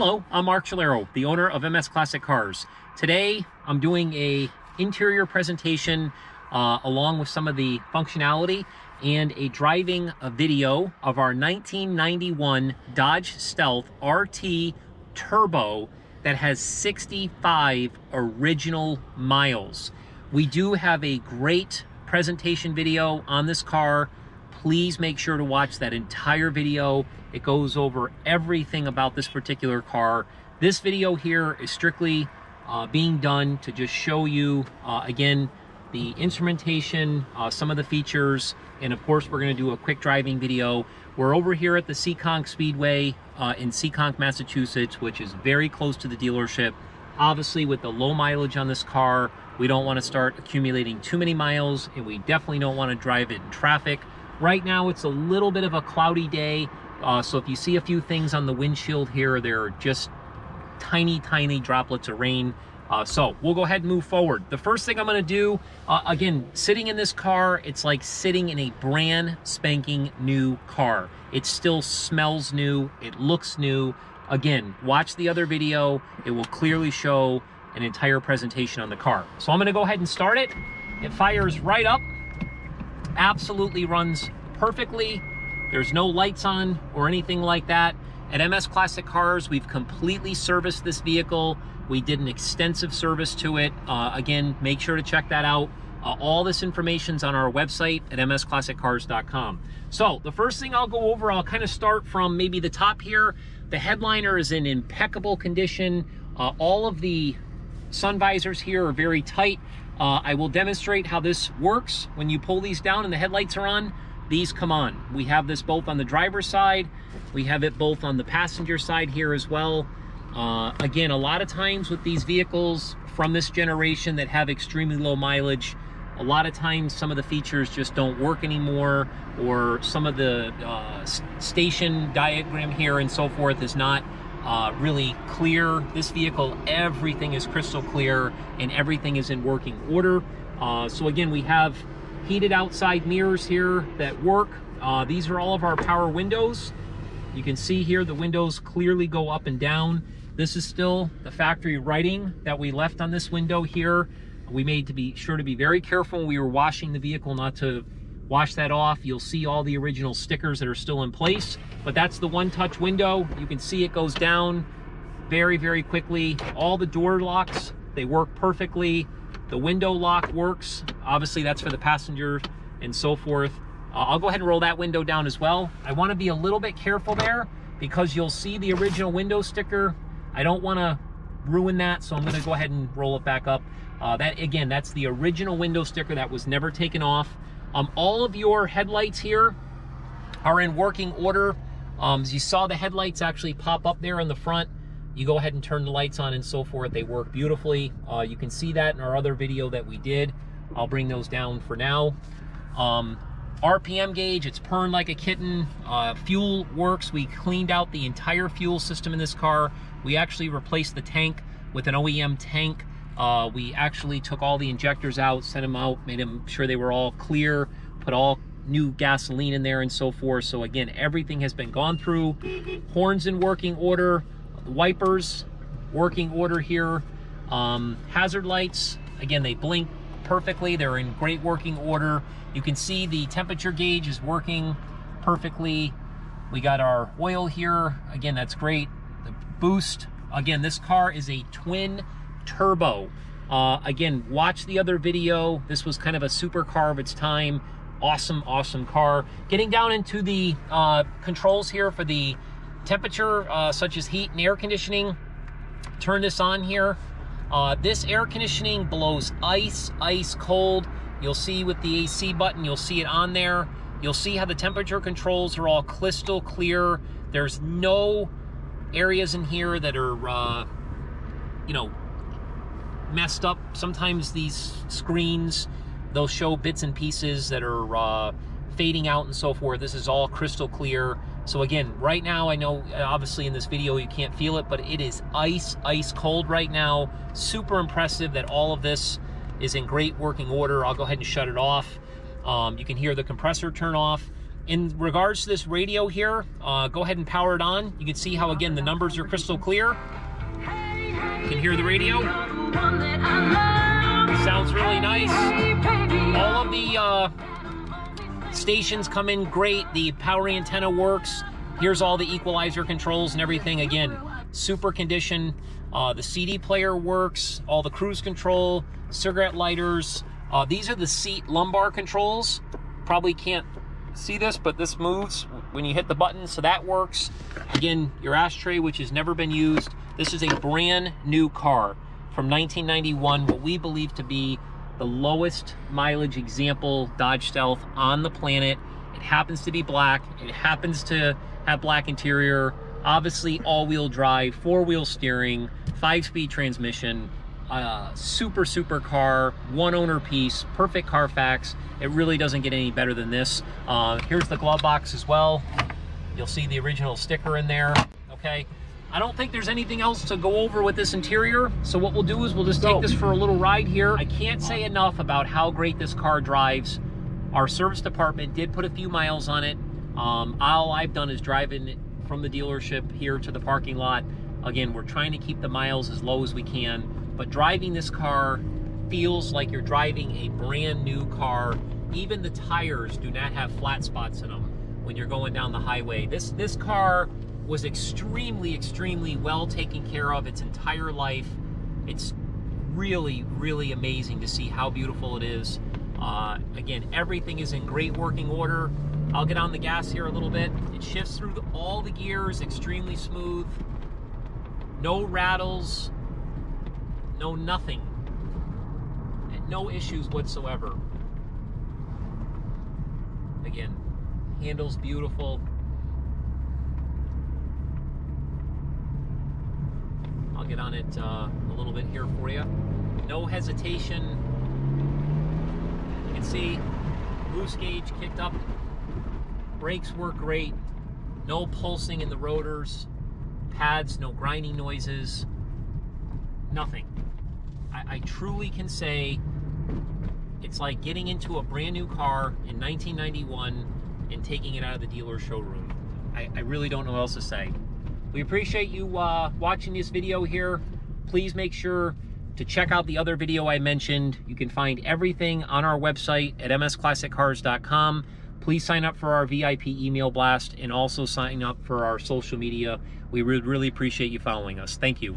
Hello, I'm Mark Chalero, the owner of MS Classic Cars. Today, I'm doing a interior presentation uh, along with some of the functionality and a driving a video of our 1991 Dodge Stealth RT Turbo that has 65 original miles. We do have a great presentation video on this car. Please make sure to watch that entire video. It goes over everything about this particular car. This video here is strictly uh, being done to just show you, uh, again, the instrumentation, uh, some of the features, and of course we're going to do a quick driving video. We're over here at the Seekonk Speedway uh, in Seekonk, Massachusetts, which is very close to the dealership. Obviously with the low mileage on this car, we don't want to start accumulating too many miles and we definitely don't want to drive it in traffic. Right now it's a little bit of a cloudy day, uh, so if you see a few things on the windshield here, they're just tiny, tiny droplets of rain. Uh, so we'll go ahead and move forward. The first thing I'm gonna do, uh, again, sitting in this car, it's like sitting in a brand spanking new car. It still smells new, it looks new. Again, watch the other video. It will clearly show an entire presentation on the car. So I'm gonna go ahead and start it. It fires right up, absolutely runs perfectly. There's no lights on or anything like that. At MS Classic Cars, we've completely serviced this vehicle. We did an extensive service to it. Uh, again, make sure to check that out. Uh, all this information's on our website at msclassiccars.com. So the first thing I'll go over, I'll kind of start from maybe the top here. The headliner is in impeccable condition. Uh, all of the sun visors here are very tight. Uh, I will demonstrate how this works. When you pull these down and the headlights are on, these come on. We have this both on the driver's side. We have it both on the passenger side here as well. Uh, again, a lot of times with these vehicles from this generation that have extremely low mileage, a lot of times some of the features just don't work anymore or some of the uh, station diagram here and so forth is not uh, really clear. This vehicle, everything is crystal clear and everything is in working order. Uh, so again, we have heated outside mirrors here that work. Uh, these are all of our power windows. You can see here the windows clearly go up and down. This is still the factory writing that we left on this window here. We made to be sure to be very careful when we were washing the vehicle not to wash that off. You'll see all the original stickers that are still in place, but that's the one-touch window. You can see it goes down very, very quickly. All the door locks, they work perfectly. The window lock works. Obviously, that's for the passenger and so forth. Uh, I'll go ahead and roll that window down as well. I want to be a little bit careful there because you'll see the original window sticker. I don't want to ruin that, so I'm going to go ahead and roll it back up. Uh, that Again, that's the original window sticker that was never taken off. Um, all of your headlights here are in working order. Um, as you saw, the headlights actually pop up there in the front you go ahead and turn the lights on and so forth. They work beautifully. Uh, you can see that in our other video that we did. I'll bring those down for now. Um, RPM gauge, it's purring like a kitten. Uh, fuel works. We cleaned out the entire fuel system in this car. We actually replaced the tank with an OEM tank. Uh, we actually took all the injectors out, sent them out, made them sure they were all clear, put all new gasoline in there and so forth. So again, everything has been gone through. Horns in working order wipers, working order here. Um, hazard lights, again, they blink perfectly. They're in great working order. You can see the temperature gauge is working perfectly. We got our oil here. Again, that's great. The boost. Again, this car is a twin turbo. Uh, again, watch the other video. This was kind of a super car of its time. Awesome, awesome car. Getting down into the uh, controls here for the temperature uh, such as heat and air conditioning. Turn this on here. Uh, this air conditioning blows ice, ice cold. You'll see with the AC button, you'll see it on there. You'll see how the temperature controls are all crystal clear. There's no areas in here that are, uh, you know, messed up. Sometimes these screens, they'll show bits and pieces that are uh, fading out and so forth. This is all crystal clear. So again, right now, I know uh, obviously in this video you can't feel it, but it is ice, ice cold right now. Super impressive that all of this is in great working order. I'll go ahead and shut it off. Um, you can hear the compressor turn off. in regards to this radio here, uh, go ahead and power it on. You can see how, again, the numbers are crystal clear. You can hear the radio. Sounds really nice. All of the uh, stations come in great. The power antenna works. Here's all the equalizer controls and everything. Again, super condition. Uh, the CD player works. All the cruise control, cigarette lighters. Uh, these are the seat lumbar controls. Probably can't see this, but this moves when you hit the button, so that works. Again, your ashtray, which has never been used. This is a brand new car from 1991, what we believe to be the lowest mileage example Dodge Stealth on the planet. It happens to be black. It happens to have black interior. Obviously, all-wheel drive, four-wheel steering, five-speed transmission, uh, super, super car, one owner piece, perfect Carfax. It really doesn't get any better than this. Uh, here's the glove box as well. You'll see the original sticker in there, okay? I don't think there's anything else to go over with this interior. So what we'll do is we'll just take this for a little ride here. I can't say enough about how great this car drives. Our service department did put a few miles on it. Um, all I've done is driving it from the dealership here to the parking lot. Again, we're trying to keep the miles as low as we can, but driving this car feels like you're driving a brand new car. Even the tires do not have flat spots in them when you're going down the highway. This this car was extremely, extremely well taken care of its entire life. It's really, really amazing to see how beautiful it is. Uh, again, everything is in great working order. I'll get on the gas here a little bit. It shifts through the, all the gears extremely smooth. No rattles, no nothing. No issues whatsoever. Again, handles beautiful. Get on it uh, a little bit here for you. No hesitation. You can see boost gauge kicked up. Brakes work great. No pulsing in the rotors. Pads, no grinding noises. Nothing. I, I truly can say it's like getting into a brand new car in 1991 and taking it out of the dealer showroom. I, I really don't know what else to say. We appreciate you uh, watching this video here. Please make sure to check out the other video I mentioned. You can find everything on our website at msclassiccars.com. Please sign up for our VIP email blast and also sign up for our social media. We would really appreciate you following us. Thank you.